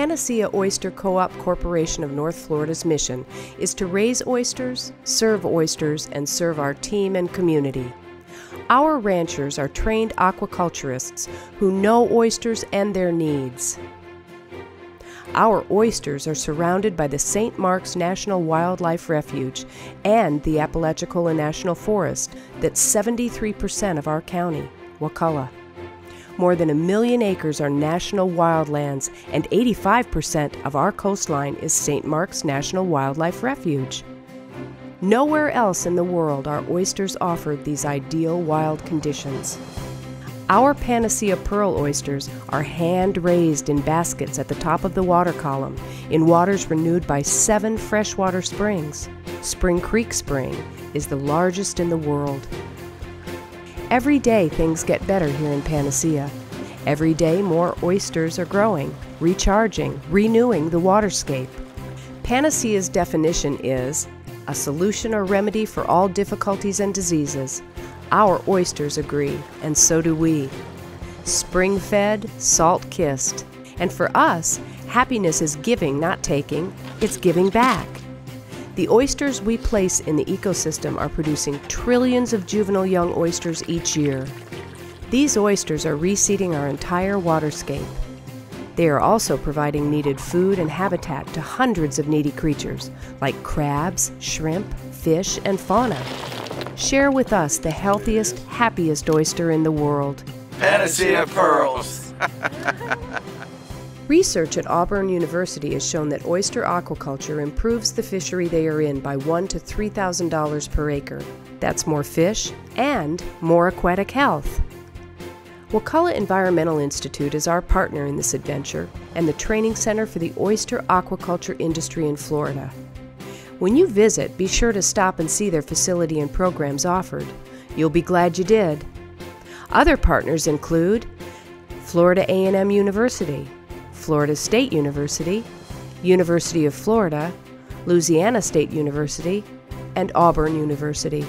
Panacea Oyster Co op Corporation of North Florida's mission is to raise oysters, serve oysters, and serve our team and community. Our ranchers are trained aquaculturists who know oysters and their needs. Our oysters are surrounded by the St. Marks National Wildlife Refuge and the Apalachicola National Forest that's 73% of our county, Wakulla. More than a million acres are national wildlands, and 85% of our coastline is St. Marks National Wildlife Refuge. Nowhere else in the world are oysters offered these ideal wild conditions. Our Panacea pearl oysters are hand raised in baskets at the top of the water column in waters renewed by seven freshwater springs. Spring Creek Spring is the largest in the world. Every day things get better here in Panacea. Every day more oysters are growing, recharging, renewing the waterscape. Panacea's definition is a solution or remedy for all difficulties and diseases, our oysters agree, and so do we. Spring fed, salt kissed. And for us, happiness is giving, not taking, it's giving back. The oysters we place in the ecosystem are producing trillions of juvenile young oysters each year. These oysters are reseeding our entire waterscape. They are also providing needed food and habitat to hundreds of needy creatures like crabs, shrimp, fish, and fauna. Share with us the healthiest, happiest oyster in the world. Panacea Pearls. Research at Auburn University has shown that oyster aquaculture improves the fishery they are in by one to three thousand dollars per acre. That's more fish and more aquatic health. Wakulla Environmental Institute is our partner in this adventure and the training center for the oyster aquaculture industry in Florida. When you visit, be sure to stop and see their facility and programs offered. You'll be glad you did. Other partners include Florida A&M University, Florida State University, University of Florida, Louisiana State University, and Auburn University.